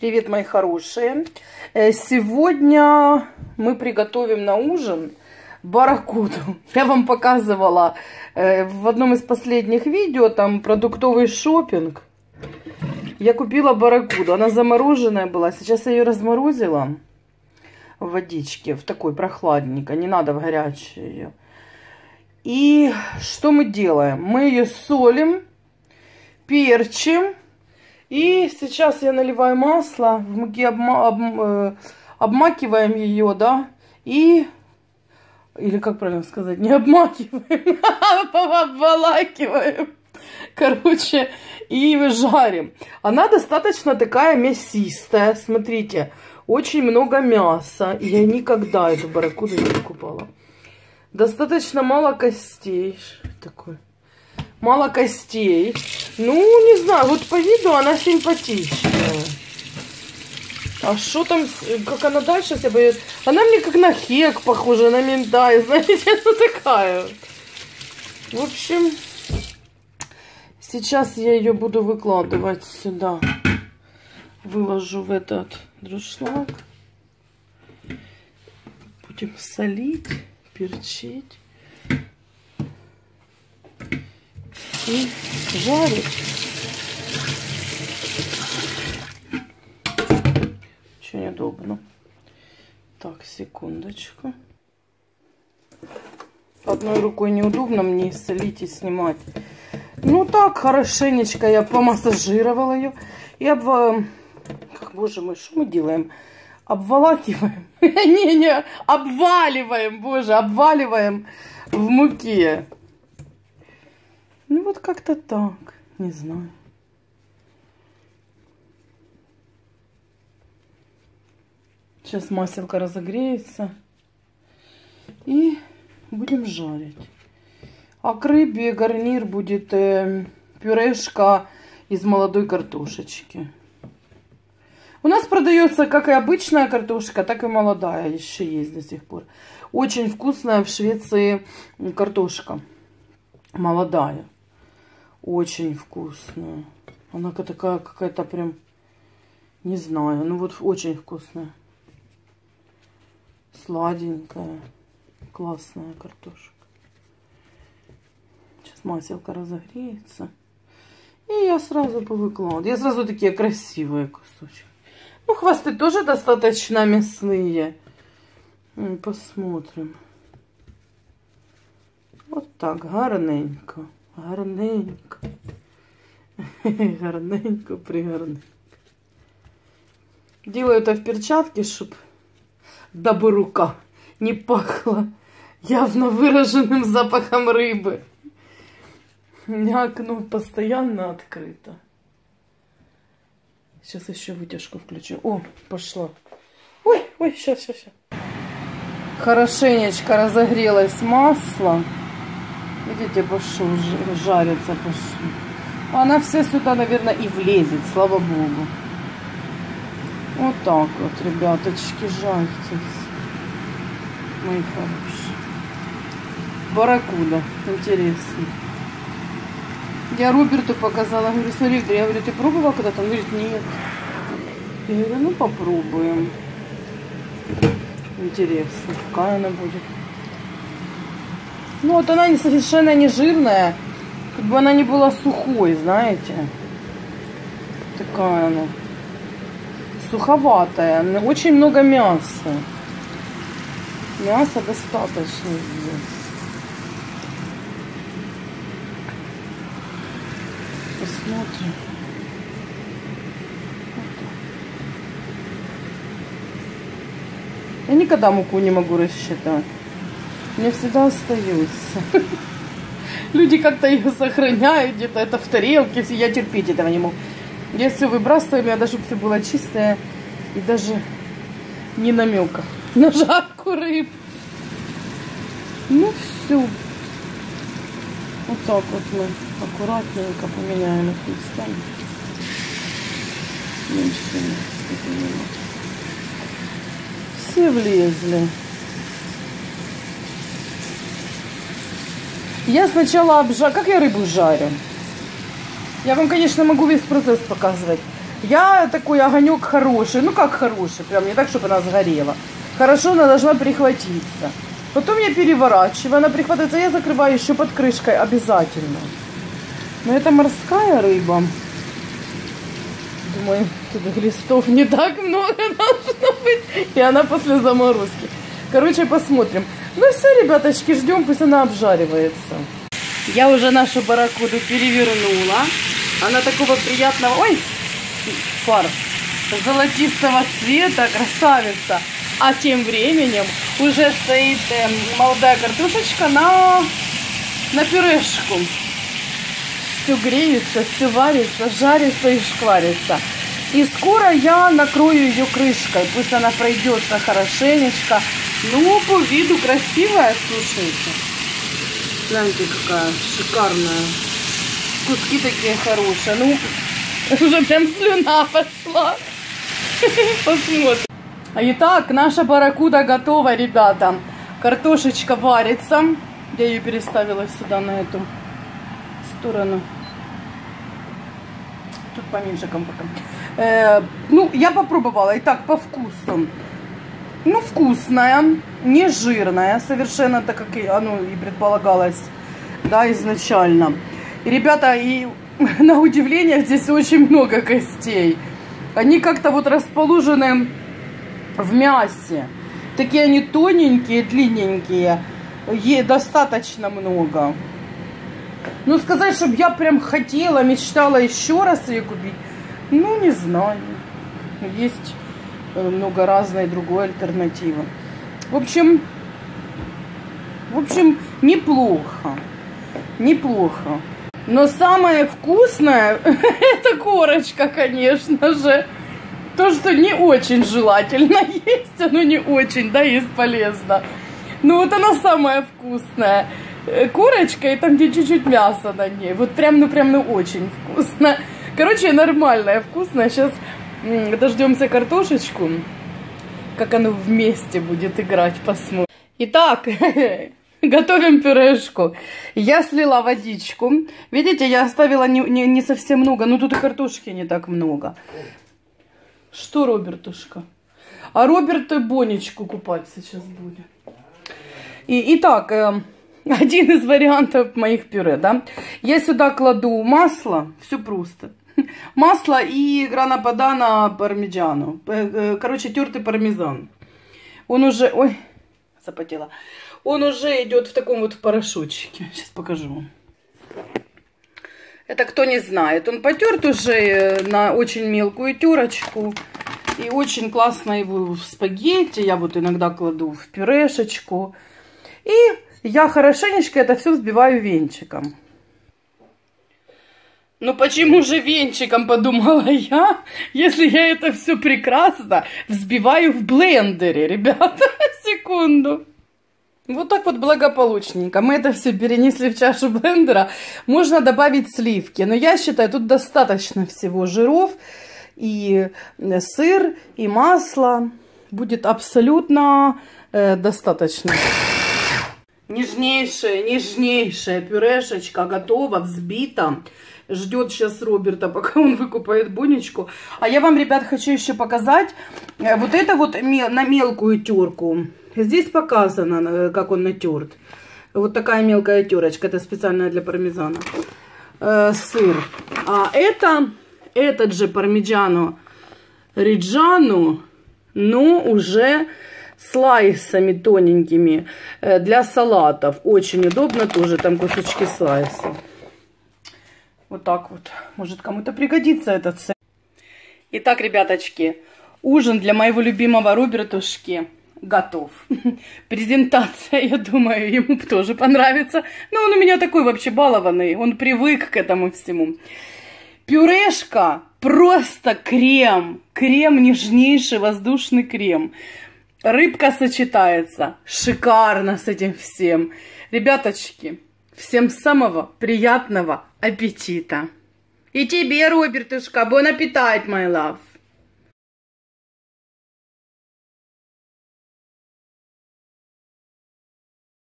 Привет, мои хорошие. Э, сегодня мы приготовим на ужин баракуду. Я вам показывала э, в одном из последних видео, там продуктовый шопинг. Я купила баракуду, она замороженная была. Сейчас я ее разморозила в водичке, в такой прохладненькой, не надо в горячую. И что мы делаем? Мы ее солим, перчим и сейчас я наливаю масло, в муке обма об, э, обмакиваем ее, да, и, или как правильно сказать, не обмакиваем, а обволакиваем, короче, и жарим. Она достаточно такая мясистая, смотрите, очень много мяса, я никогда эту барракуду не покупала. Достаточно мало костей, такой мало костей. Ну, не знаю, вот по виду она симпатичная. А что там, как она дальше себя будет? Она мне как на хек похожа, на ментай, знаете, она такая. В общем, сейчас я ее буду выкладывать сюда. Выложу в этот друшлаг. Будем солить, перчить. И жарить. Очень удобно. Так, секундочку. Одной рукой неудобно мне солить и снимать. Ну так, хорошенечко я помассажировала ее. И обва... Как, боже мой, что мы делаем? Обволакиваем. Не-не, обваливаем, боже, обваливаем в муке. Ну вот как-то так, не знаю. Сейчас маселка разогреется. И будем жарить. А к рыбе гарнир будет э, пюрешка из молодой картошечки. У нас продается как и обычная картошка, так и молодая еще есть до сих пор. Очень вкусная в Швеции картошка. Молодая. Очень вкусная. Она такая какая-то прям, не знаю, ну вот очень вкусная. Сладенькая. Классная картошка. Сейчас маселка разогреется. И я сразу повыкладываю. Я сразу такие красивые кусочки. Ну, хвосты тоже достаточно мясные. Посмотрим. Вот так, гарненько. Гарненько. Гарненько, пригарненько. Делаю это в перчатке, чтобы дабы рука не пахла явно выраженным запахом рыбы. У меня окно постоянно открыто. Сейчас еще вытяжку включу. О, пошла. Ой, ой, сейчас, сейчас, сейчас. Хорошенечко разогрелось масло. Видите, пошу, жарится пошу. Она все сюда, наверное, и влезет, слава богу. Вот так вот, ребяточки, жальтесь. Мои хорошие. Барракуда, интересно. Я Роберту показала, говорю, смотри, я говорю, ты пробовала когда-то? Он говорит, нет. Я говорю, ну попробуем. Интересно, какая она будет. Ну вот она совершенно не жирная. Как бы она не была сухой, знаете. Такая она. Суховатая. Очень много мяса. Мяса достаточно здесь. Посмотрим. Я никогда муку не могу рассчитать. Мне всегда остается. Люди как-то ее сохраняют, где-то это в тарелке, я терпеть этого не могу. Я все выбрасываю, у меня даже все было чистое и даже не намека на жарку рыб. Ну все. Вот так вот мы аккуратненько поменяем их местами. Меньше Все влезли. Я сначала обжарю. Как я рыбу жарю? Я вам, конечно, могу весь процесс показывать. Я такой огонек хороший, ну как хороший, прям не так, чтобы она сгорела. Хорошо она должна прихватиться. Потом я переворачиваю, она прихватывается, я закрываю еще под крышкой обязательно. Но это морская рыба. Думаю, тут глистов не так много должно быть. И она после заморозки. Короче, посмотрим. Ну все, ребяточки, ждем, пусть она обжаривается. Я уже нашу барракуду перевернула. Она такого приятного... Ой, фар. Золотистого цвета, красавица. А тем временем уже стоит э, молодая картошечка на, на пюрешку. Все греется, все варится, жарится и шкварится. И скоро я накрою ее крышкой. Пусть она пройдется хорошенечко. Ну, по виду красивая, слушайте. Гляньте, какая шикарная. Куски такие хорошие. Ну, уже прям слюна пошла. Посмотрим. Итак, наша барракуда готова, ребята. Картошечка варится. Я ее переставила сюда, на эту сторону. Тут поменьше комфорта. Э, ну, я попробовала. Итак, по вкусу. Ну, вкусная, не жирная, совершенно так, как оно и предполагалось, да, изначально. И, ребята, и на удивление здесь очень много костей. Они как-то вот расположены в мясе. Такие они тоненькие, длинненькие. Ей достаточно много. Ну, сказать, чтобы я прям хотела, мечтала еще раз ее купить, ну, не знаю. Есть много разной другой альтернативы. В общем, в общем, неплохо. Неплохо. Но самое вкусное, это корочка, конечно же. То, что не очень желательно есть, оно не очень, да, есть полезно. Но вот она самая вкусная. Э, курочка и там, где чуть-чуть мяса на ней. Вот прям, ну прям, ну очень вкусно. Короче, нормальная, вкусная. Сейчас дождемся картошечку. Как оно вместе будет играть, посмотрим. Итак, готовим пюрешку. Я слила водичку. Видите, я оставила не, не, не совсем много. Но тут и картошки не так много. Что, Робертушка? А Роберт Бонечку купать сейчас будет. И, итак, э, один из вариантов моих пюре, да. Я сюда кладу масло, все просто. Масло и грана падана пармиджану. Э, короче, тертый пармезан. Он уже... Ой, запотела. Он уже идет в таком вот порошочке. Сейчас покажу. Это кто не знает. Он потерт уже э, на очень мелкую терочку. И очень классно его в спагетти. Я вот иногда кладу в пюрешечку. И я хорошенечко это все взбиваю венчиком. Ну почему же венчиком, подумала я, если я это все прекрасно взбиваю в блендере, ребята, секунду. Вот так вот благополучненько. Мы это все перенесли в чашу блендера. Можно добавить сливки, но я считаю, тут достаточно всего жиров. И сыр, и масло. Будет абсолютно э, достаточно. Нежнейшая, нежнейшая пюрешечка готова, взбита. Ждет сейчас Роберта, пока он выкупает бунечку. А я вам, ребят, хочу еще показать э, вот это вот на мелкую терку. Здесь показано, э, как он натерт. Вот такая мелкая терочка. Это специальная для пармезана. Э, сыр. А это, этот же пармиджано риджану, но уже слайсами тоненькими э, для салатов. Очень удобно тоже, там кусочки слайсов. Вот так вот. Может кому-то пригодится этот сет. Итак, ребяточки, ужин для моего любимого Робертушки готов. Презентация, я думаю, ему тоже понравится. Но он у меня такой вообще балованный, он привык к этому всему. Пюрешка, просто крем, крем, нежнейший воздушный крем. Рыбка сочетается шикарно с этим всем. Ребяточки, всем самого приятного аппетита. И тебе, Робертушка, бон аппетит, my love.